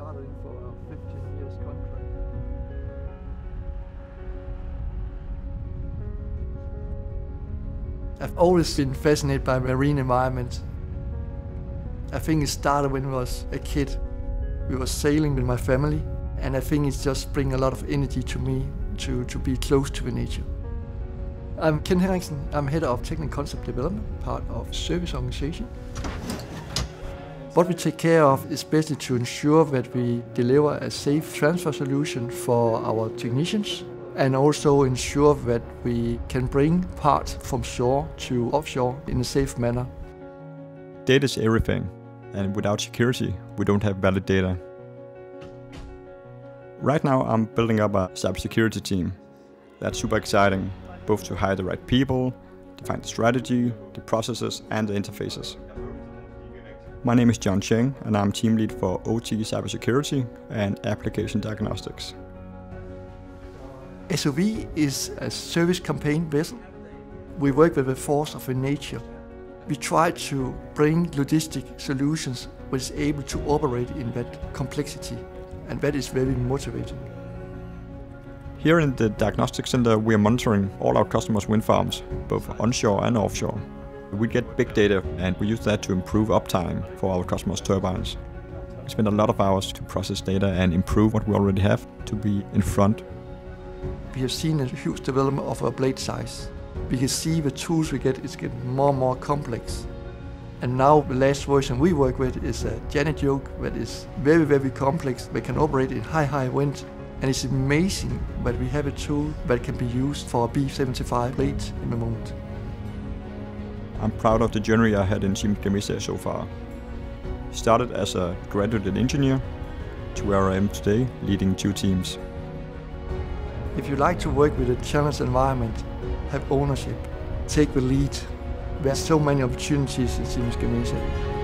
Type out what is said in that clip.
chartered in for a 15 years contract. I've always been fascinated by marine environment. I think it started when I was a kid. We were sailing with my family, and I think it's just bring a lot of energy to me to, to be close to the nature. I'm Ken Henriksen. I'm head of technical concept development, part of service organization. What we take care of is basically to ensure that we deliver a safe transfer solution for our technicians and also ensure that we can bring parts from shore to offshore in a safe manner. Data is everything, and without security, we don't have valid data. Right now, I'm building up a cybersecurity team. That's super exciting, both to hire the right people, define the strategy, the processes, and the interfaces. My name is John Cheng, and I'm team lead for OT cybersecurity and application diagnostics. SOV is a service campaign vessel. We work with the force of nature. We try to bring logistic solutions which is able to operate in that complexity, and that is very motivating. Here in the diagnostic center, we are monitoring all our customers' wind farms, both onshore and offshore. We get big data and we use that to improve uptime for our customers' turbines. We spend a lot of hours to process data and improve what we already have to be in front. We have seen a huge development of our blade size. We can see the tools we get is getting more and more complex. And now the last version we work with is a Janet yoke that is very, very complex, that can operate in high, high wind. And it's amazing that we have a tool that can be used for a B75 blade in the moment. I'm proud of the journey I had in Siemens Gamesa so far. Started as a graduate engineer to where I am today, leading two teams. If you like to work with a challenged environment, have ownership, take the lead. There are so many opportunities in Siemens Gamesa.